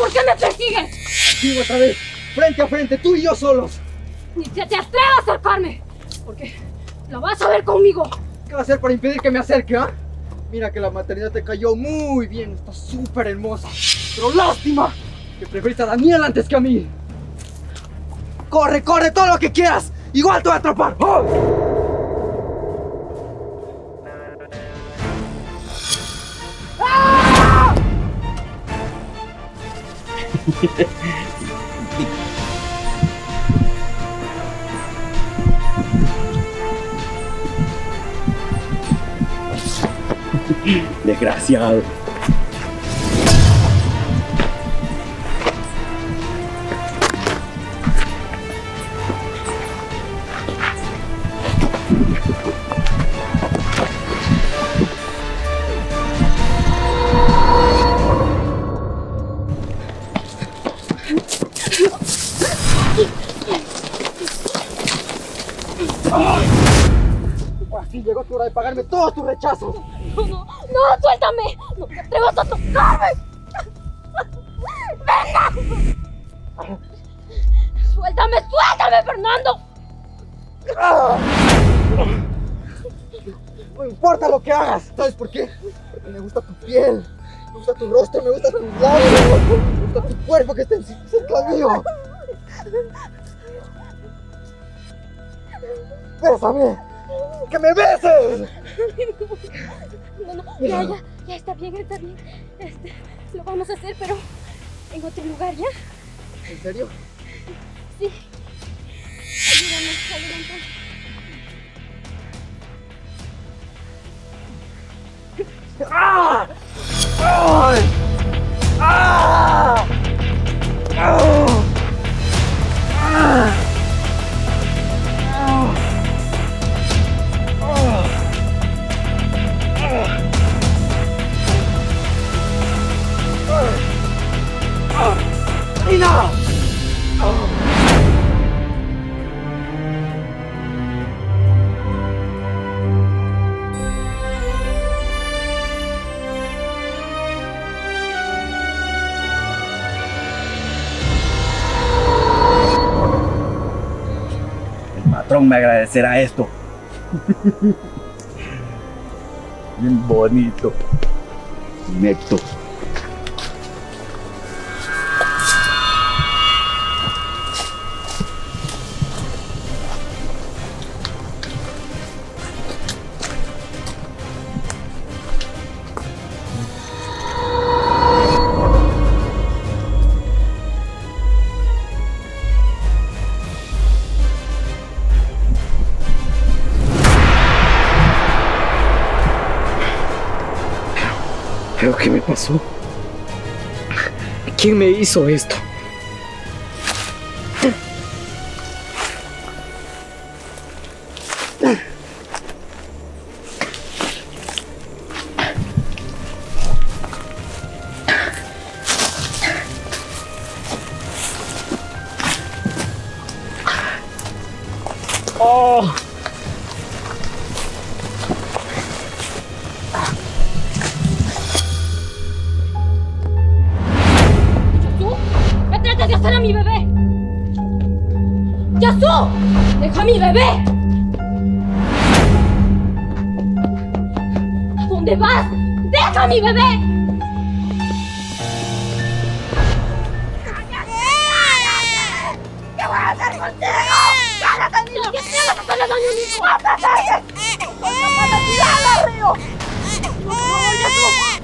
¿Por qué me persigues? Digo otra vez, frente a frente, tú y yo solos. Ni se te atrevas a acercarme, porque lo vas a ver conmigo. ¿Qué va a hacer para impedir que me acerque, ah? Mira que la maternidad te cayó muy bien, está súper hermosa. Pero lástima que preferiste a Daniel antes que a mí. Corre, corre, todo lo que quieras. Igual te voy a atrapar. ¡Oh! Desgraciado. Así llegó tu hora de pagarme todos tus rechazos. No, no, no, suéltame. No te atrevas a tocarme. ¡Venga! Suéltame, suéltame, Fernando. No importa lo que hagas. ¿Sabes por qué? Porque me gusta tu piel, me gusta tu rostro, me gusta tus labios, me gusta tu cuerpo que está en cerca mío. ¡Bésame! ¡Que me beses! No, no, ya, ya, ya está bien, está bien. Este, lo vamos a hacer, pero en otro lugar, ¿ya? ¿En serio? Sí. Ayúdame, ayúdame. ¡Ah! Me agradecerá esto. Bien bonito. Neto. ¿Pero qué me pasó? ¿Quién me hizo esto? A mi bebé! ¿A dónde vas? ¡Deja a mi bebé!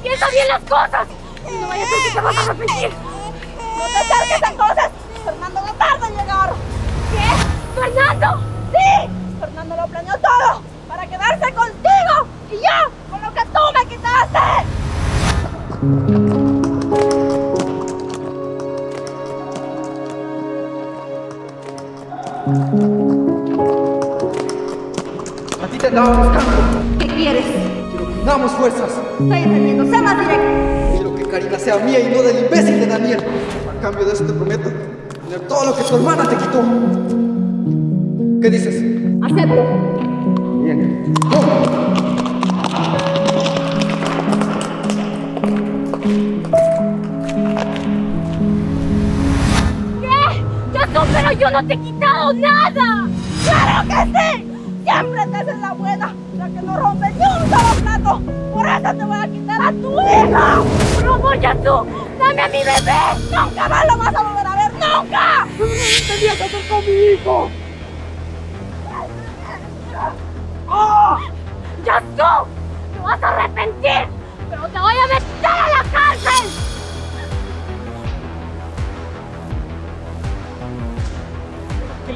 ¡Piensa bien las cosas! ¡No vaya a ser que te vas a arrepentir! ¡No te acerques entonces! ¡Fernando no tarda en llegar! ¿Qué? ¡Fernando! ¡Sí! Fernando lo planeó todo para quedarse contigo y yo con lo que tú me quitaste. A ti te andaba buscando. ¿Qué quieres? Quiero que unamos fuerzas. Estoy entendiendo, sé más directo. Quiero que Karina sea mía y no del imbécil de Daniel. A cambio de eso te prometo tener todo lo que tu hermana te quitó. ¿Qué dices? Acepto. Bien. Yo no te he quitado nada. ¡Claro que sí! Siempre te haces la buena, la que no rompe ni un solo plato. Por eso te voy a quitar a tu hija. ¡No voy a tú! ¡Dame a mi bebé! ¡Nunca más lo vas a volver a ver! ¡Nunca! ¡Tenías que hacer con mi hijo! ¡Oh! ¡Ya tú! ¡Te vas a arrepentir!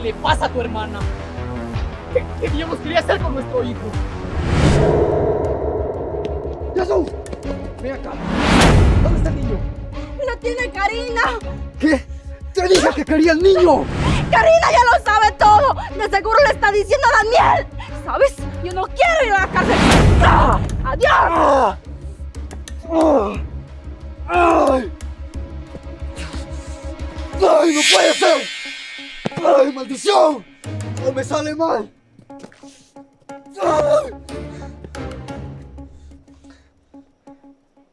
Le pasa a tu hermana? ¿Qué, qué diablos quería hacer con nuestro hijo? ¡Jesús! Ven acá. ¿Dónde está el niño? ¡Lo tiene Karina! ¿Qué? ¡Te dije que quería el niño! ¡Karina ya lo sabe todo! ¡De seguro le está diciendo a Daniel! ¿Sabes? Yo no quiero ir a la cárcel. ¡Ah! ¡Adiós! ¡Ah! ¡Ah! ¡Ay! ¡Ay, no puede ser! ¡Ay, maldición! ¡No me sale mal! ¡Ay!